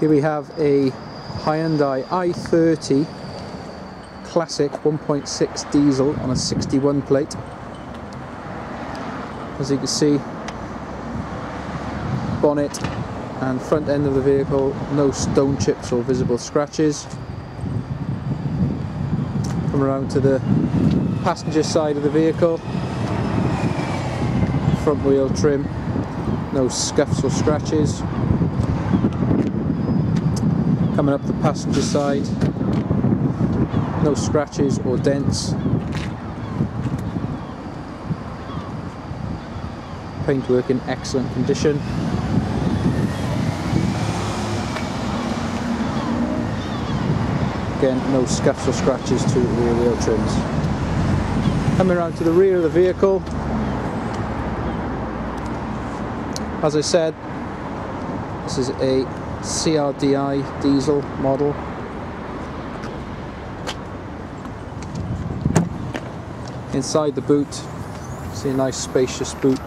Here we have a Hyundai i30 Classic 1.6 diesel on a 61 plate. As you can see, bonnet and front end of the vehicle, no stone chips or visible scratches. Come around to the passenger side of the vehicle, front wheel trim, no scuffs or scratches. Coming up the passenger side, no scratches or dents. Paintwork in excellent condition. Again, no scuffs or scratches to the rear wheel trims. Coming around to the rear of the vehicle, as I said, this is a CRDI diesel model. Inside the boot, see a nice spacious boot,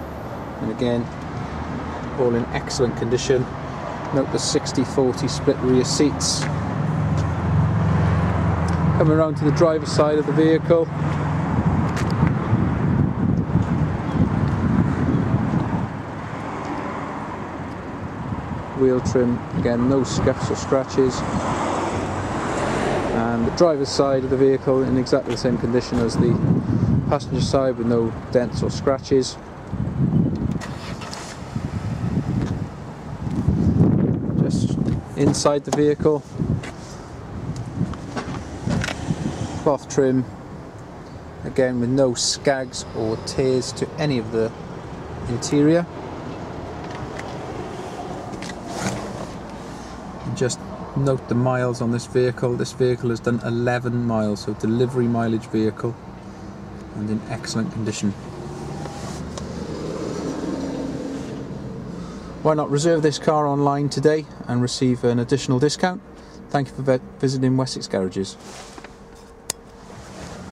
and again, all in excellent condition. Note the 60-40 split rear seats. Coming around to the driver's side of the vehicle. Wheel trim, again no scuffs or scratches. And the driver's side of the vehicle in exactly the same condition as the passenger side with no dents or scratches. Just inside the vehicle cloth trim again with no skags or tears to any of the interior just note the miles on this vehicle. This vehicle has done 11 miles so delivery mileage vehicle and in excellent condition. Why not reserve this car online today and receive an additional discount? Thank you for visiting Wessex Garages